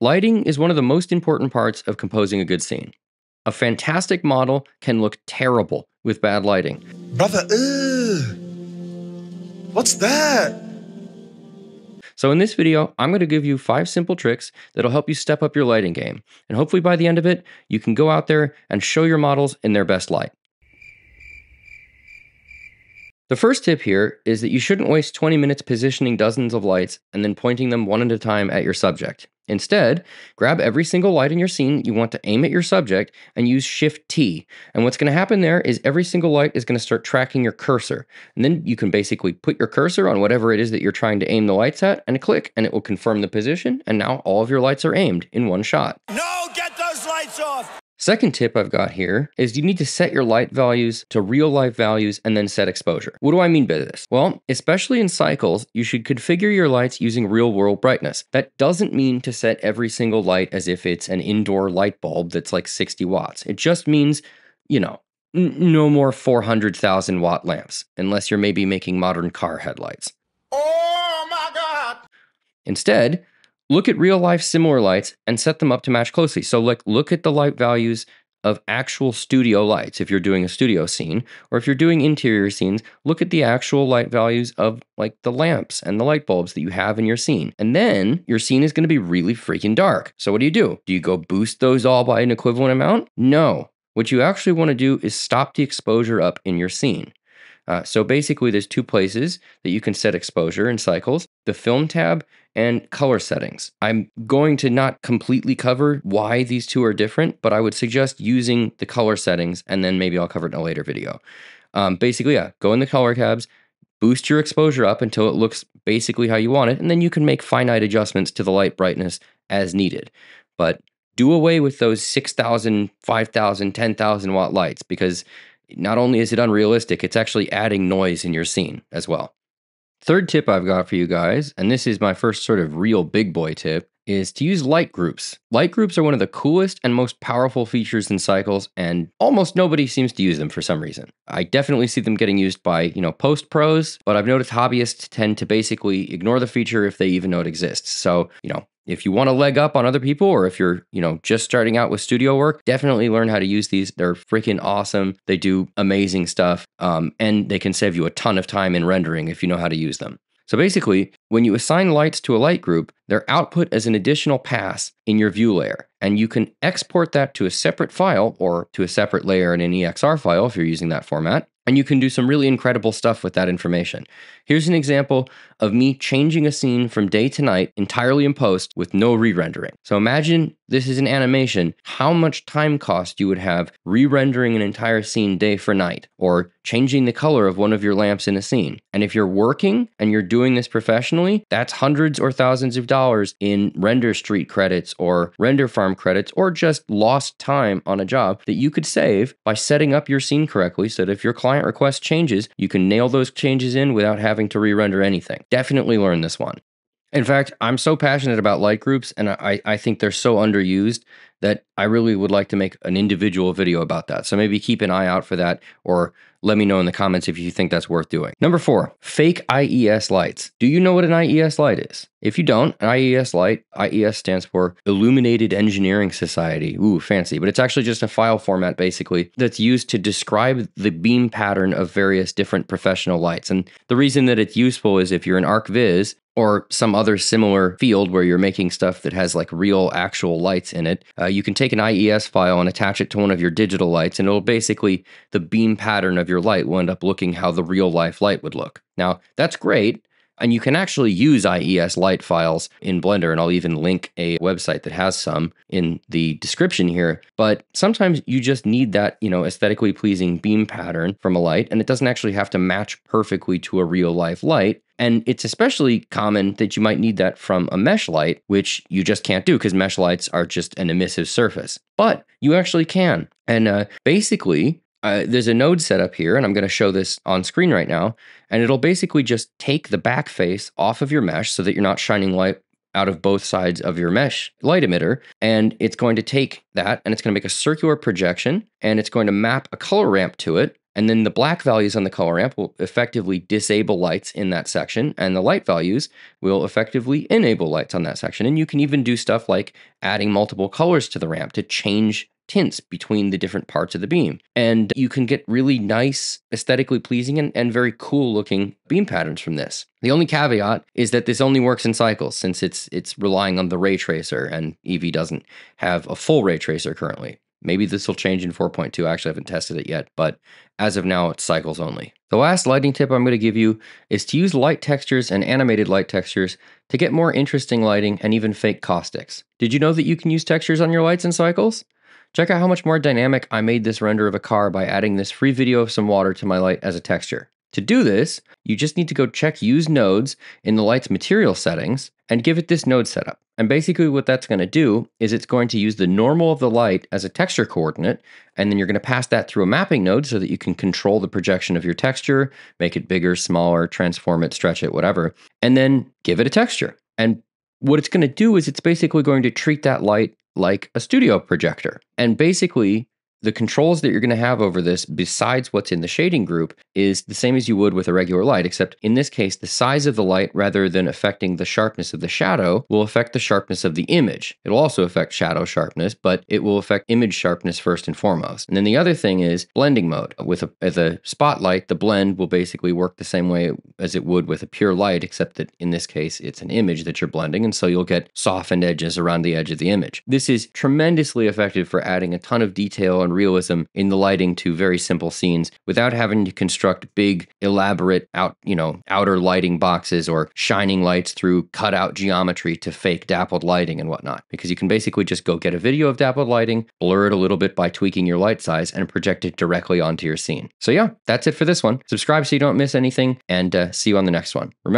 Lighting is one of the most important parts of composing a good scene. A fantastic model can look terrible with bad lighting. Brother, ugh. What's that? So in this video, I'm going to give you five simple tricks that'll help you step up your lighting game. And hopefully by the end of it, you can go out there and show your models in their best light. The first tip here is that you shouldn't waste 20 minutes positioning dozens of lights and then pointing them one at a time at your subject. Instead, grab every single light in your scene you want to aim at your subject and use Shift T. And what's going to happen there is every single light is going to start tracking your cursor. And then you can basically put your cursor on whatever it is that you're trying to aim the lights at and click, and it will confirm the position. And now all of your lights are aimed in one shot. No, get those lights off! Second tip I've got here is you need to set your light values to real life values and then set exposure. What do I mean by this? Well, especially in cycles, you should configure your lights using real world brightness. That doesn't mean to set every single light as if it's an indoor light bulb that's like 60 watts. It just means, you know, no more 400,000 watt lamps, unless you're maybe making modern car headlights. Oh my god! Instead, look at real life similar lights and set them up to match closely. So like look at the light values of actual studio lights if you're doing a studio scene or if you're doing interior scenes look at the actual light values of like the lamps and the light bulbs that you have in your scene. And then your scene is going to be really freaking dark. So what do you do? Do you go boost those all by an equivalent amount? No. What you actually want to do is stop the exposure up in your scene. Uh, so basically, there's two places that you can set exposure in cycles the film tab and color settings. I'm going to not completely cover why these two are different, but I would suggest using the color settings and then maybe I'll cover it in a later video. Um, basically, yeah, go in the color tabs, boost your exposure up until it looks basically how you want it, and then you can make finite adjustments to the light brightness as needed. But do away with those 6,000, 5,000, 10,000 watt lights because not only is it unrealistic, it's actually adding noise in your scene as well. Third tip I've got for you guys, and this is my first sort of real big boy tip, is to use light groups. Light groups are one of the coolest and most powerful features in cycles, and almost nobody seems to use them for some reason. I definitely see them getting used by, you know, post pros, but I've noticed hobbyists tend to basically ignore the feature if they even know it exists. So, you know, if you want to leg up on other people or if you're, you know, just starting out with studio work, definitely learn how to use these. They're freaking awesome. They do amazing stuff. Um, and they can save you a ton of time in rendering if you know how to use them. So basically, when you assign lights to a light group, they're output as an additional pass in your view layer. And you can export that to a separate file or to a separate layer in an EXR file if you're using that format. And you can do some really incredible stuff with that information. Here's an example of me changing a scene from day to night entirely in post with no re-rendering. So imagine this is an animation, how much time cost you would have re-rendering an entire scene day for night or changing the color of one of your lamps in a scene. And if you're working and you're doing this professionally, that's hundreds or thousands of dollars in render street credits or render farm credits or just lost time on a job that you could save by setting up your scene correctly so that if your client requests changes, you can nail those changes in without having to re-render anything. Definitely learn this one. In fact, I'm so passionate about light groups and I, I think they're so underused that I really would like to make an individual video about that. So maybe keep an eye out for that or let me know in the comments if you think that's worth doing. Number four, fake IES lights. Do you know what an IES light is? If you don't, an IES light, IES stands for Illuminated Engineering Society. Ooh, fancy, but it's actually just a file format basically that's used to describe the beam pattern of various different professional lights. And the reason that it's useful is if you're an ArchViz or some other similar field where you're making stuff that has like real actual lights in it, uh, you can take an IES file and attach it to one of your digital lights, and it'll basically, the beam pattern of your light will end up looking how the real life light would look. Now, that's great. And you can actually use IES light files in Blender, and I'll even link a website that has some in the description here. But sometimes you just need that, you know, aesthetically pleasing beam pattern from a light, and it doesn't actually have to match perfectly to a real life light. And it's especially common that you might need that from a mesh light, which you just can't do because mesh lights are just an emissive surface. But you actually can. And uh, basically, uh, there's a node set up here, and I'm going to show this on screen right now. And it'll basically just take the back face off of your mesh so that you're not shining light out of both sides of your mesh light emitter. And it's going to take that and it's going to make a circular projection and it's going to map a color ramp to it And then the black values on the color ramp will effectively disable lights in that section, and the light values will effectively enable lights on that section. And you can even do stuff like adding multiple colors to the ramp to change tints between the different parts of the beam. And you can get really nice, aesthetically pleasing, and, and very cool looking beam patterns from this. The only caveat is that this only works in cycles since it's it's relying on the ray tracer and Eevee doesn't have a full ray tracer currently. Maybe this will change in 4.2. I actually haven't tested it yet, but as of now, it's cycles only. The last lighting tip I'm going to give you is to use light textures and animated light textures to get more interesting lighting and even fake caustics. Did you know that you can use textures on your lights in cycles? Check out how much more dynamic I made this render of a car by adding this free video of some water to my light as a texture. To do this, you just need to go check use nodes in the light's material settings and give it this node setup. And basically what that's going to do is it's going to use the normal of the light as a texture coordinate, and then you're going to pass that through a mapping node so that you can control the projection of your texture, make it bigger, smaller, transform it, stretch it, whatever, and then give it a texture. And what it's going to do is it's basically going to treat that light like a studio projector. And basically, the controls that you're going to have over this, besides what's in the shading group, is the same as you would with a regular light, except in this case, the size of the light, rather than affecting the sharpness of the shadow, will affect the sharpness of the image. It'll also affect shadow sharpness, but it will affect image sharpness first and foremost. And then the other thing is blending mode. With a, with a spotlight, the blend will basically work the same way as it would with a pure light, except that in this case, it's an image that you're blending, and so you'll get softened edges around the edge of the image. This is tremendously effective for adding a ton of detail realism in the lighting to very simple scenes without having to construct big, elaborate out, you know, outer lighting boxes or shining lights through cutout geometry to fake dappled lighting and whatnot. Because you can basically just go get a video of dappled lighting, blur it a little bit by tweaking your light size, and project it directly onto your scene. So yeah, that's it for this one. Subscribe so you don't miss anything, and uh, see you on the next one. Remember